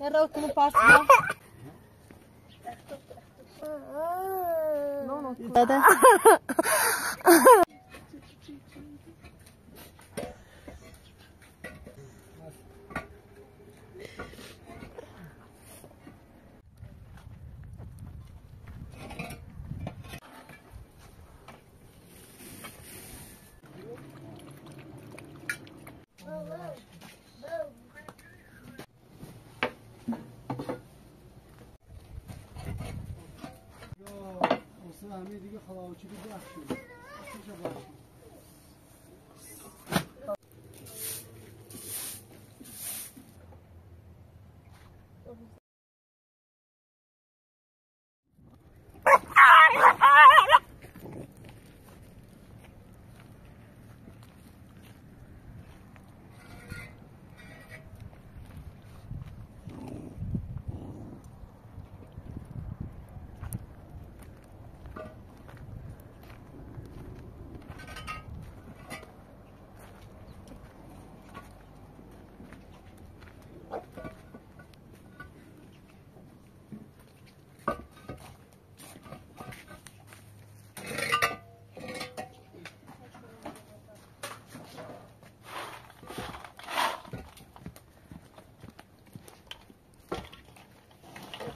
Era o que não passa, não. Não, não.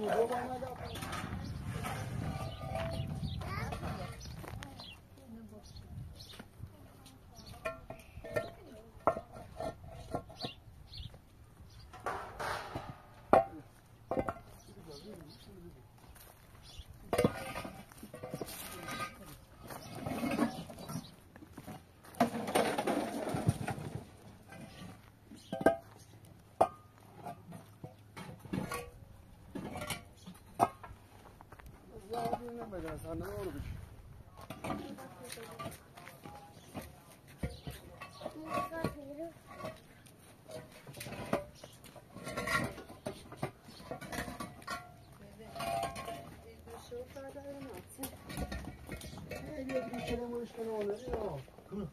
你多帮他叫。Karnına doğru düş. Ne diyor bir kere bu işten oluyor? Yok.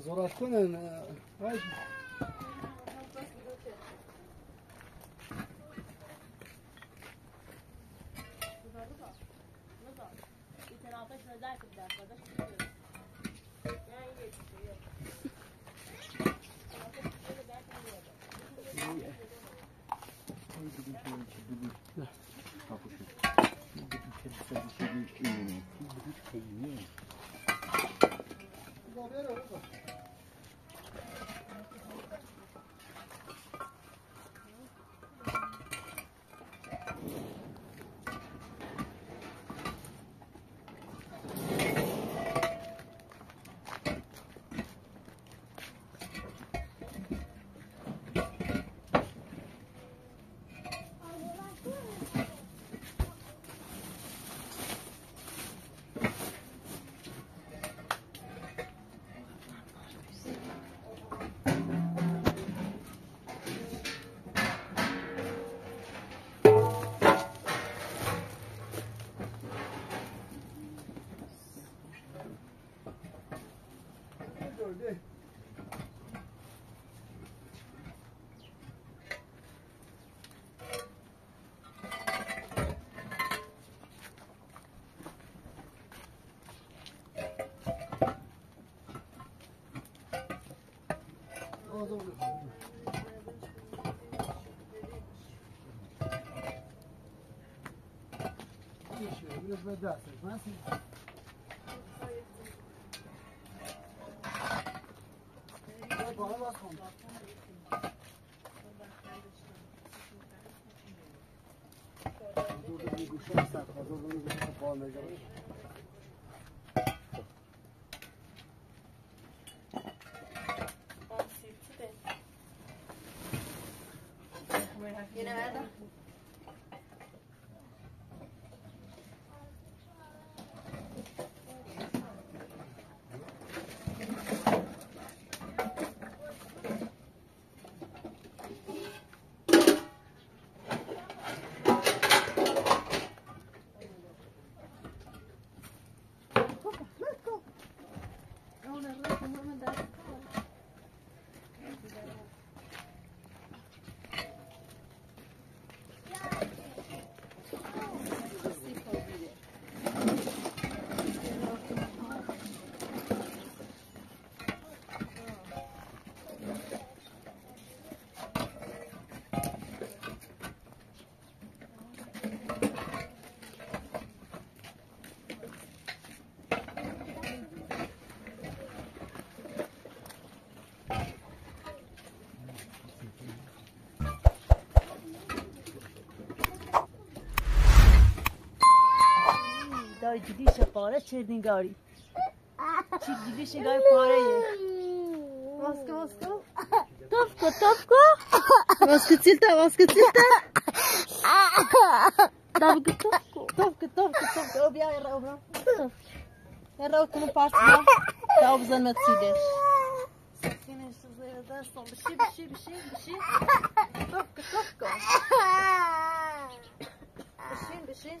زرار شكون آه، آه، آه. Biraz böyle daha sıkmasın. Bana bas onu. Dur da bir kuşak sat. Hazır bunu bir kuşak bağlayacağım. gari di që pare, që gari. Që di di që gari pare je. Vasko, vasko. Topko, topko. Vasko cilta, vasko cilta. Topko, topko. Topko, topko, topko. Obja e rovra. E rovra këmë pashtë në. Ta obzën me të cilesh. Topko, topko. Bishin, bishin.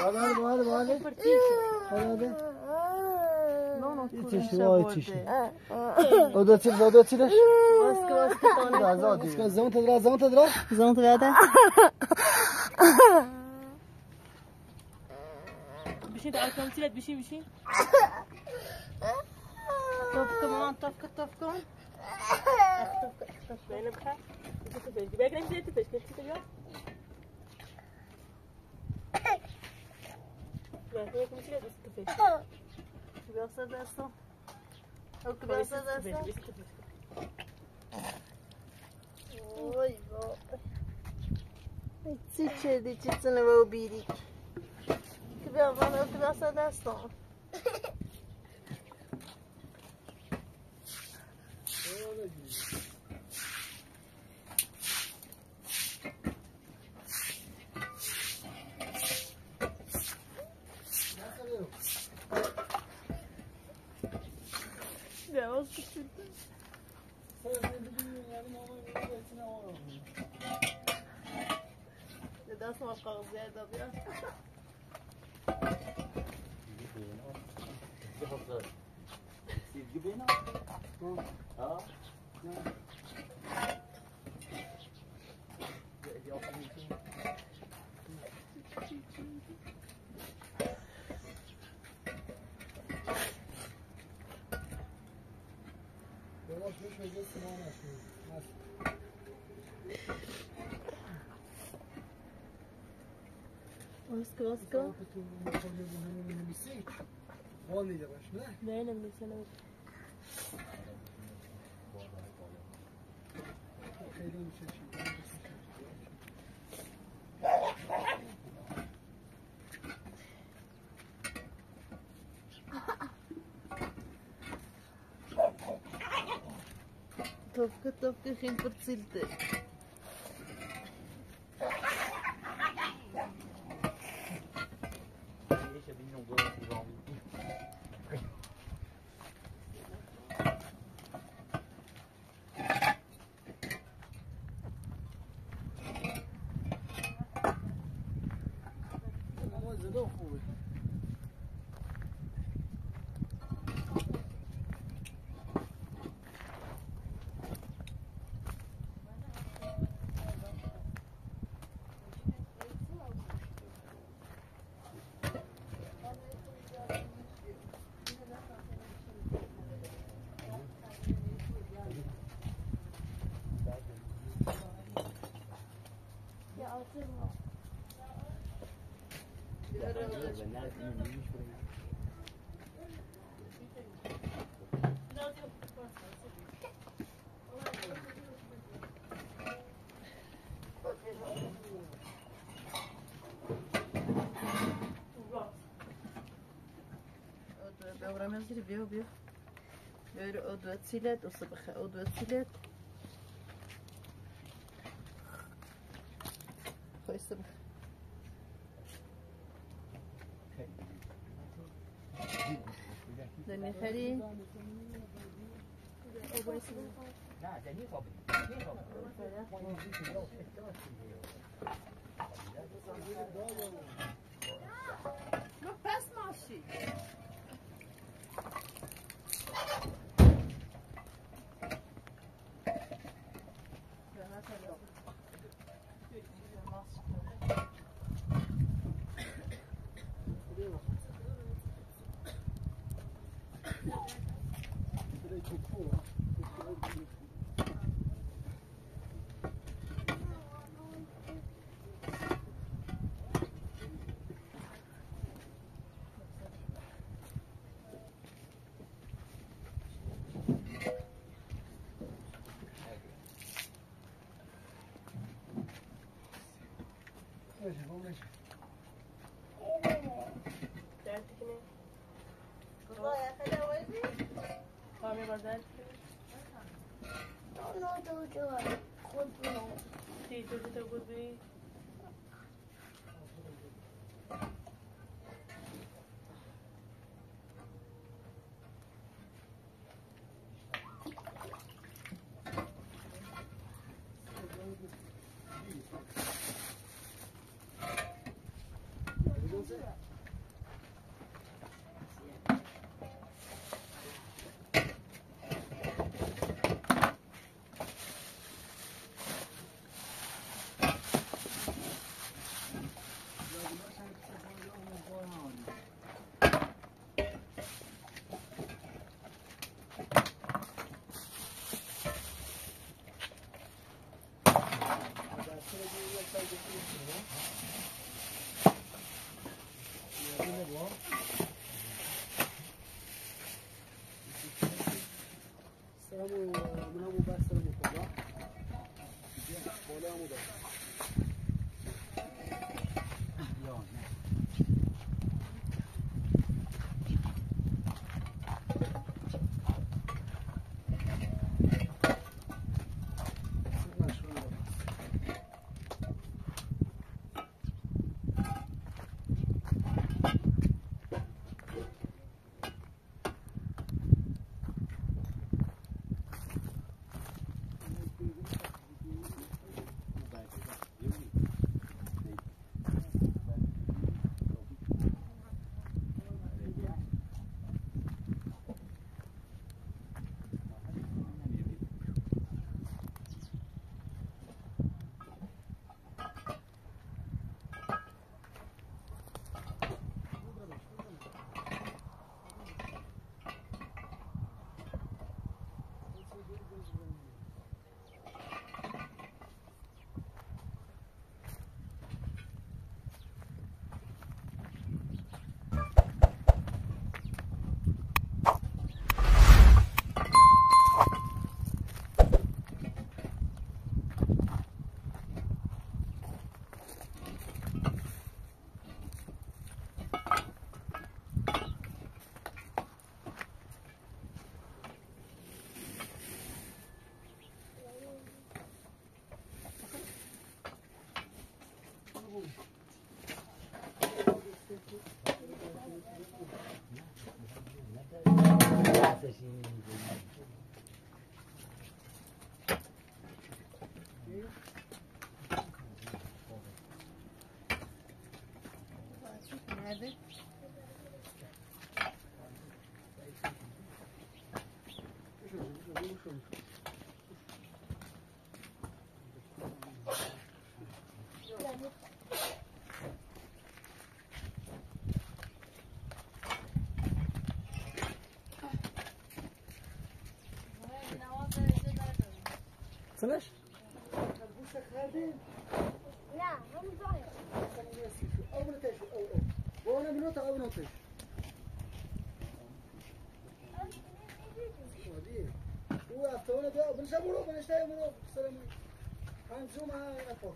Guarda, guarda, guarda. Guarda. Itiši, ovo itiši. Odociraš, odociraš. Vas, vas, vas. Zovem te dra, zovem te dra. Zovem te dra. Bir şey de arkamı silet, bir şey, bir şey. Tofka man, tofka, tofka. Tofka, tofka. Benim kan. Belki ben silet, belki ben silet. Gosta dessa. Eu que gosto dessa. Oi, vó. Esse cheiro de é que não é o biri. Eu que gosto dessa. Let's go, Olmayacak başına. Benim mesela. Elimi seçeyim. Товка, товка, хэмпэрцэлдэ. Öğrenmezleri bir bir böyle odvetilet, o sabah odvetilet. Koy sabah. میخری؟ نه خب، پس ماشی 不哭啊 Sorry about that. No, no, Jojo. do boy. See, Jojo, good boy. سمعش نلبسك غادي لا هم ضايع او نتاج او او وانا من نوتا او نوتاج وهذه هو افتونا بنجابوا له بنشتاي له السلام عليكم هنزوم على الاكبر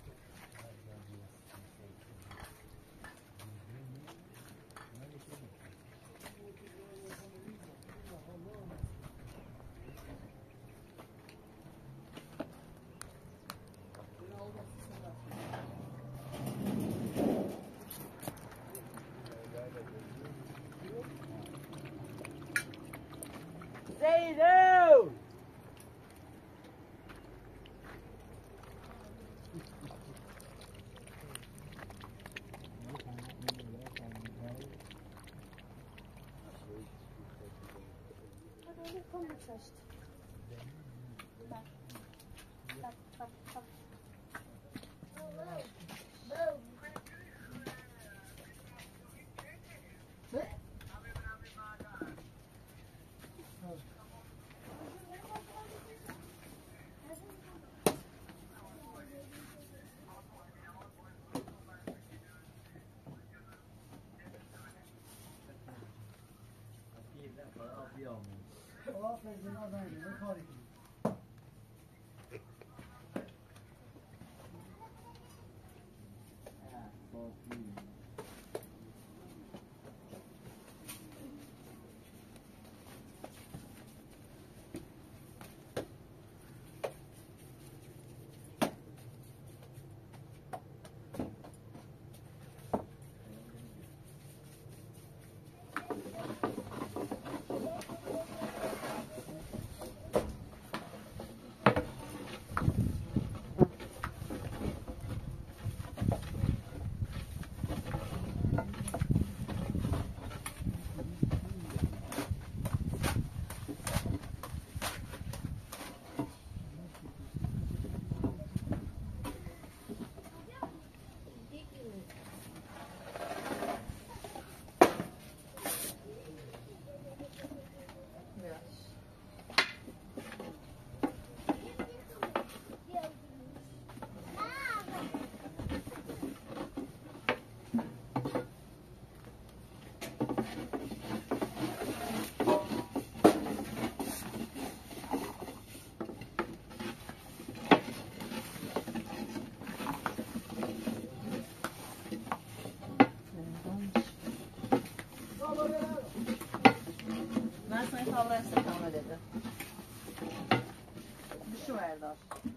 Johnny, down! Come first. 这这上面也能靠的。ben sana sallarım sakama dedi. Düşüverdi aslında.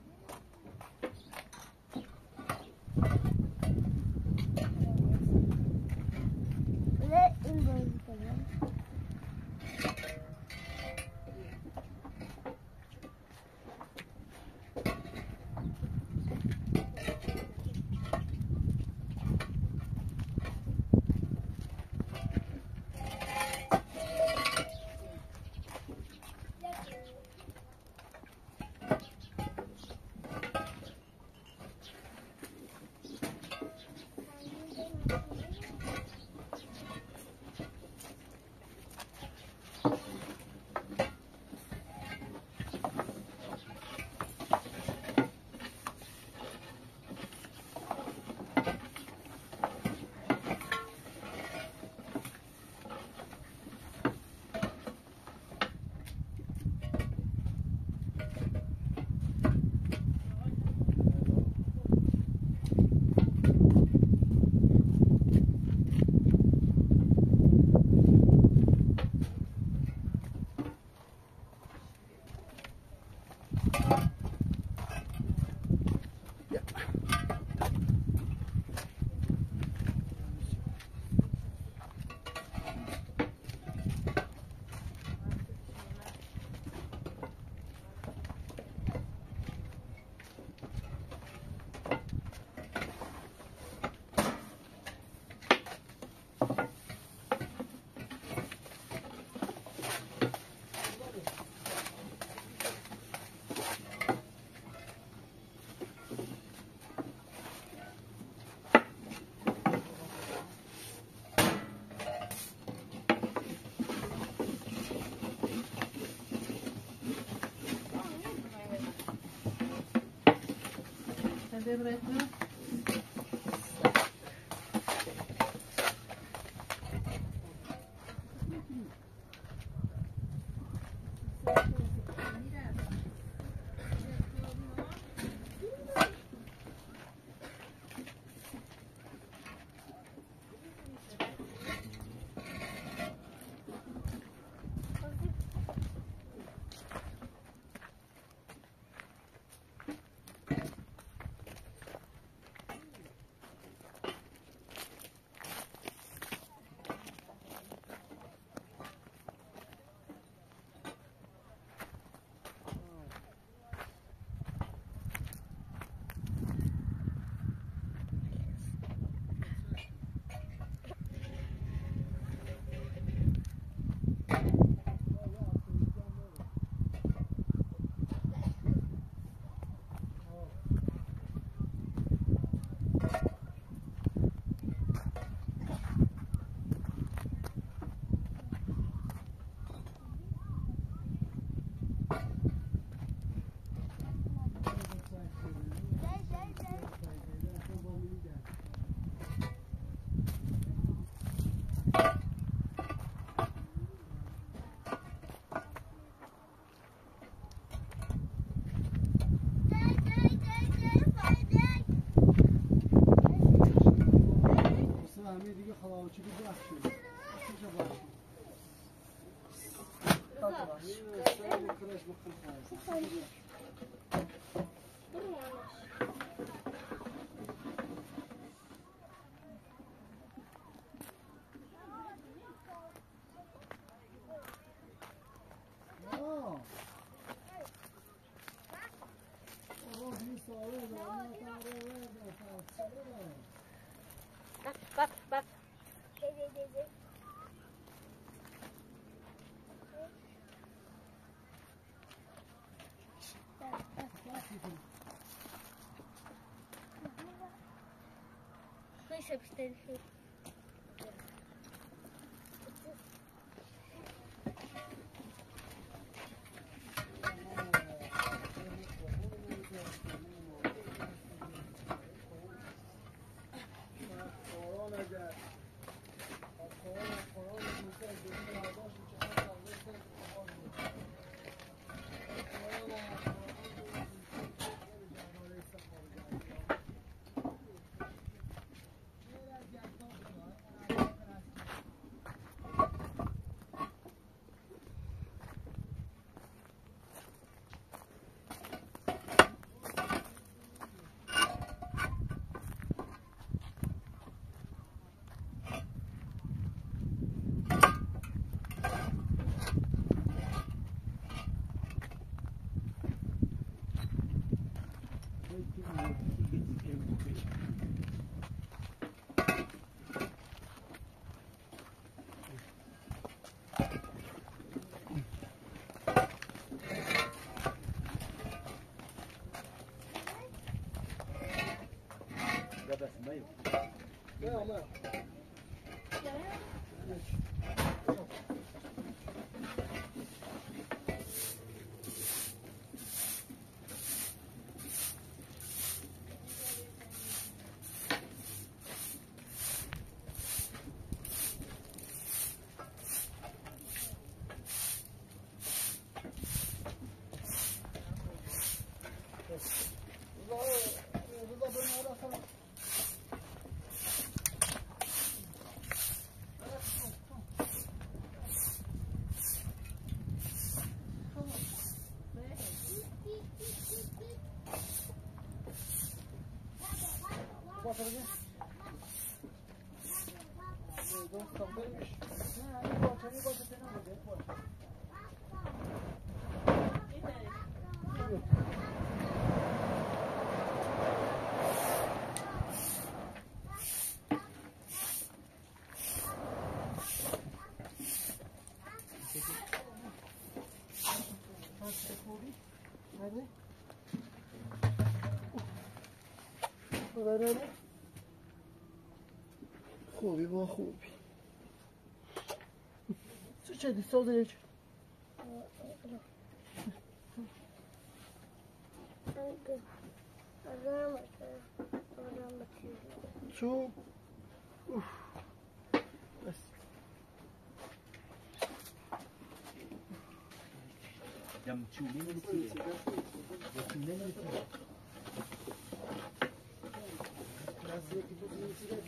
with them. eu tive guache. Seja guache. Tá, guache. Tá, guache. Tá. substances. 没有没有，没有 करोगे दोस्त Thank you. خوبی با خوبی چو چه دی؟ سال دیگه چو چو؟ یکم چون نمیتونی؟ راست دیگه دوست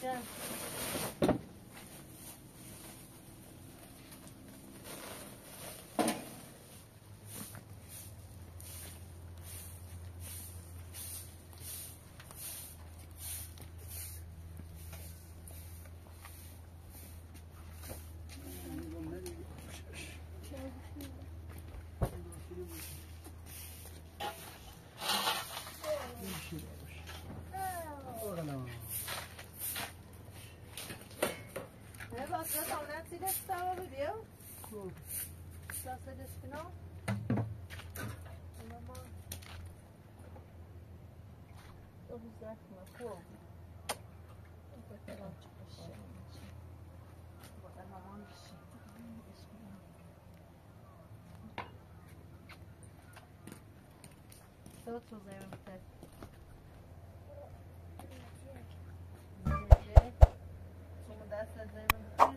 对。salsa desse final. Vamos dar uma cor. Vou pegar um tipo cheio. Vou dar uma mão cheia. Todos usaram o teto. mudar essa zema